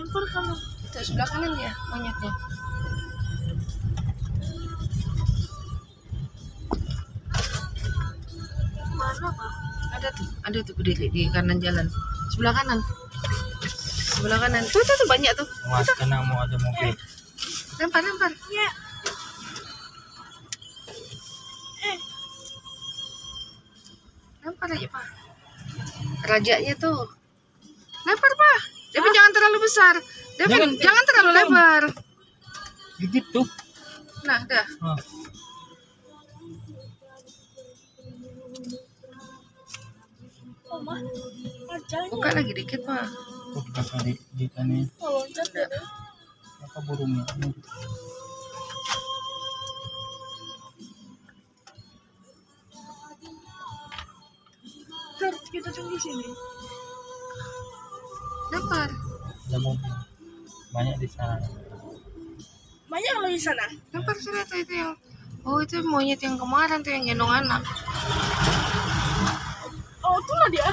lempar kamu Tuh sebelah kanan ya monyetnya. mana pak Ada tuh, ada tuh berdiri di kanan jalan. Sebelah kanan. Sebelah kanan. Tuh tuh, tuh banyak tuh. Awas kena mau ada mobil. Lempar lempar. ya eh Lempar aja pak. Rajanya tuh. Lempar pak. Tapi jangan terlalu besar. Devin, jangan, Jangan- terlalu lebar. Gigit tuh. Nah, dah. Ah. oma rajanya Buka lagi dikit pak. Tuh kita cari di sana. kalau loncat ya deh. Apa burungnya? Ntar kita tunggu sini Lempar. Ada mobil. Banyak di sana. banyak lo di sana Lempar sudah itu yang. Oh itu monyet yang kemarin tuh yang gendong anak. oh tuh lah dia.